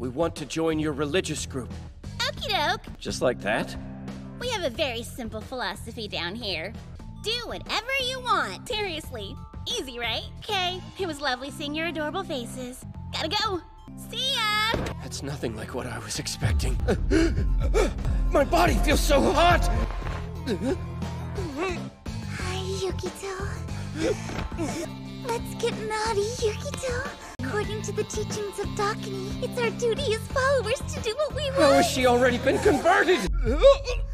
We want to join your religious group. Okie doke. Just like that? We have a very simple philosophy down here. Do whatever you want. Seriously. Easy, right? Okay. It was lovely seeing your adorable faces. Gotta go. See ya! That's nothing like what I was expecting. My body feels so hot! Hi, Yukito. Let's get naughty, Yukito. According to the teachings of Dakini, it's our duty as followers to do what we want. How has she already been converted?